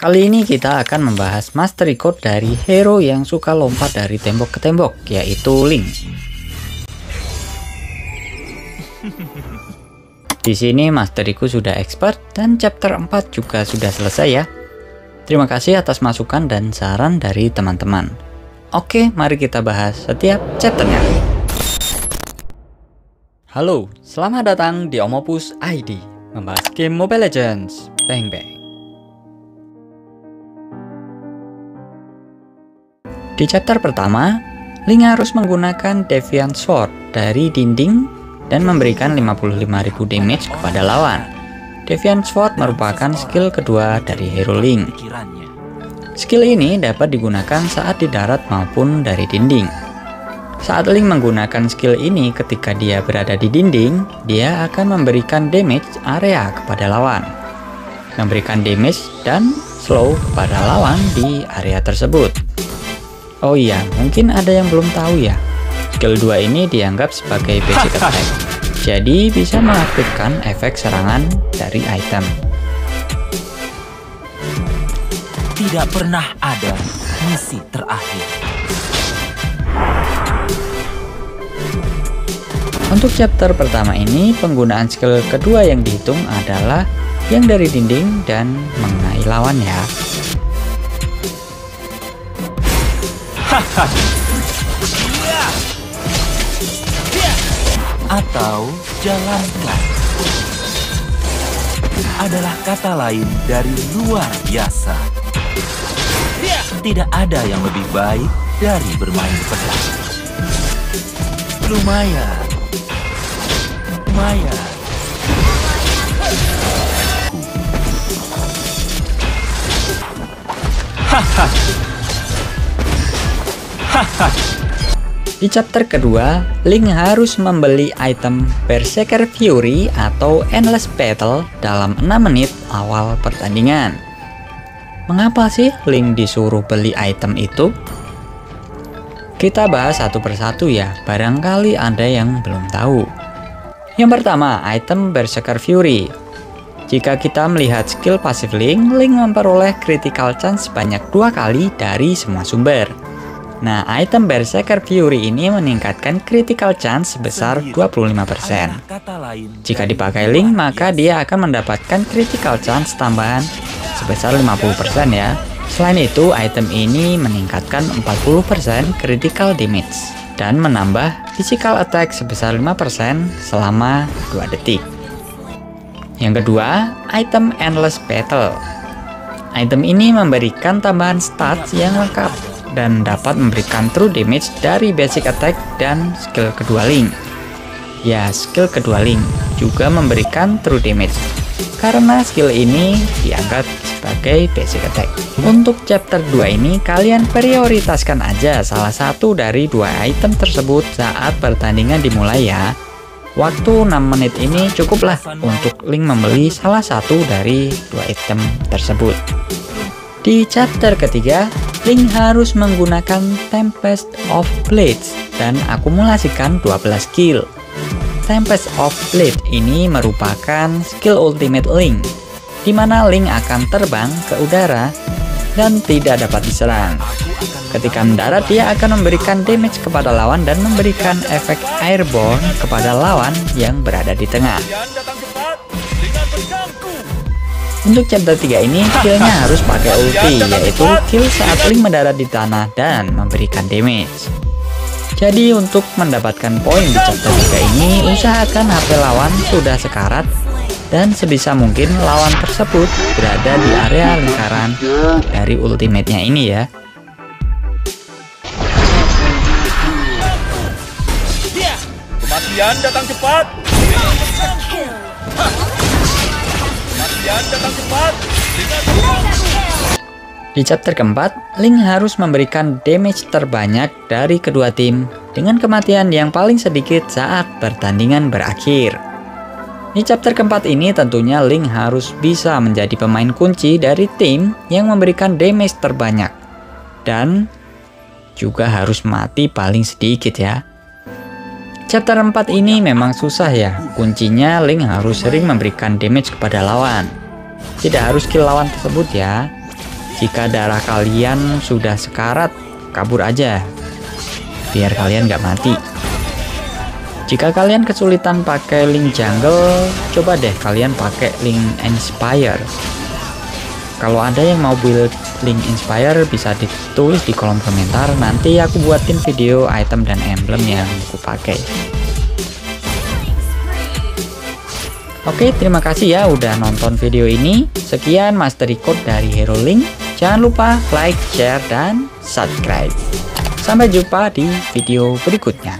Kali ini kita akan membahas mastery code dari hero yang suka lompat dari tembok ke tembok, yaitu Link. Di sini masteriku sudah expert dan chapter 4 juga sudah selesai ya. Terima kasih atas masukan dan saran dari teman-teman. Oke, mari kita bahas setiap chapternya. Halo, selamat datang di Omopus ID, membahas game Mobile Legends. Bang bang. Di chapter pertama, Link harus menggunakan Deviant Sword dari dinding dan memberikan 55.000 damage kepada lawan. Deviant Sword merupakan skill kedua dari hero Link. Skill ini dapat digunakan saat di darat maupun dari dinding. Saat Link menggunakan skill ini ketika dia berada di dinding, dia akan memberikan damage area kepada lawan. Memberikan damage dan slow kepada lawan di area tersebut. Oh iya, mungkin ada yang belum tahu ya. Skill 2 ini dianggap sebagai basic attack. Jadi bisa mengaktifkan efek serangan dari item. Tidak pernah ada misi terakhir. Untuk chapter pertama ini, penggunaan skill kedua yang dihitung adalah yang dari dinding dan mengenai lawan ya. Atau jalankan adalah kata lain dari luar biasa. Tidak ada yang lebih baik dari bermain pedang. Lumayan. Lumayan. Haha. Di chapter kedua, Link harus membeli item Berserker Fury atau Endless Battle dalam 6 menit awal pertandingan. Mengapa sih Link disuruh beli item itu? Kita bahas satu persatu ya, barangkali ada yang belum tahu. Yang pertama, item Berserker Fury. Jika kita melihat skill pasif Link, Link memperoleh critical chance sebanyak dua kali dari semua sumber. Nah, item Berserker Fury ini meningkatkan critical chance sebesar 25%. Jika dipakai Link, maka dia akan mendapatkan critical chance tambahan sebesar 50% ya. Selain itu, item ini meningkatkan 40% critical damage dan menambah physical attack sebesar 5% selama 2 detik. Yang kedua, item Endless Battle. Item ini memberikan tambahan stats yang lengkap dan dapat memberikan true damage dari basic attack dan skill kedua Link. Ya, skill kedua Link juga memberikan true damage karena skill ini dianggap sebagai basic attack. Untuk chapter 2 ini, kalian prioritaskan aja salah satu dari dua item tersebut saat pertandingan dimulai ya. Waktu 6 menit ini cukuplah untuk Link membeli salah satu dari dua item tersebut. Di chapter ketiga, Link harus menggunakan Tempest of Blades dan akumulasikan 12 skill. Tempest of Blade ini merupakan skill ultimate Link, di mana Link akan terbang ke udara dan tidak dapat diserang. Ketika mendarat, dia akan memberikan damage kepada lawan dan memberikan efek airborne kepada lawan yang berada di tengah. Untuk chapter 3 ini, skillnya harus pakai ulti, yaitu kill saat Link mendarat di tanah dan memberikan damage. Jadi untuk mendapatkan poin di chapter 3 ini, usahakan HP lawan sudah sekarat dan sebisa mungkin lawan tersebut berada di area lingkaran dari ultimate-nya ini ya. Kematian datang cepat. Di chapter keempat, Link harus memberikan damage terbanyak dari kedua tim dengan kematian yang paling sedikit saat pertandingan berakhir. Di chapter keempat ini tentunya Link harus bisa menjadi pemain kunci dari tim yang memberikan damage terbanyak. Dan juga harus mati paling sedikit ya. Chapter 4 ini memang susah ya, kuncinya Link harus sering memberikan damage kepada lawan. Tidak harus kill lawan tersebut ya, Jika darah kalian sudah sekarat, kabur aja. Biar kalian nggak mati. Jika kalian kesulitan pakai link jungle, coba deh kalian pakai link inspire. Kalau ada yang mau build link inspire bisa ditulis di kolom komentar. Nanti aku buatin video item dan emblem yang aku pakai. Oke, terima kasih ya udah nonton video ini. Sekian Mastery Code dari Hero Link. Jangan lupa like, share, dan subscribe. Sampai jumpa di video berikutnya.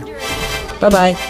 Bye-bye.